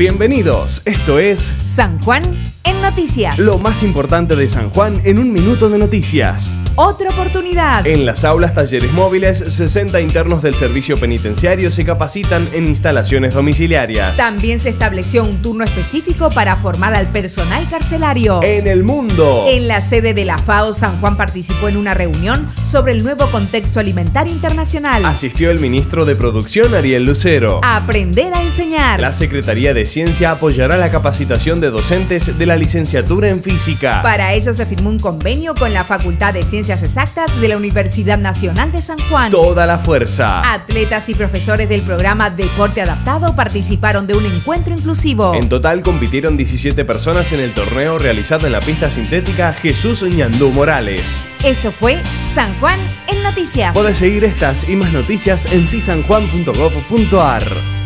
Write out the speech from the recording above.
Bienvenidos, esto es San Juan en Noticias. lo más importante de San Juan en un minuto de noticias. Otra oportunidad. En las aulas talleres móviles, 60 internos del servicio penitenciario se capacitan en instalaciones domiciliarias. También se estableció un turno específico para formar al personal carcelario. En el mundo. En la sede de la FAO, San Juan participó en una reunión sobre el nuevo contexto alimentario internacional. Asistió el ministro de Producción Ariel Lucero. Aprender a enseñar. La Secretaría de Ciencia apoyará la capacitación de docentes de la licenciatura en física. Para ello se firmó un convenio con la Facultad de Ciencias Exactas de la Universidad Nacional de San Juan. Toda la fuerza. Atletas y profesores del programa Deporte Adaptado participaron de un encuentro inclusivo. En total compitieron 17 personas en el torneo realizado en la pista sintética Jesús Ñandú Morales. Esto fue San Juan en Noticias. Podés seguir estas y más noticias en cisanjuan.gov.ar.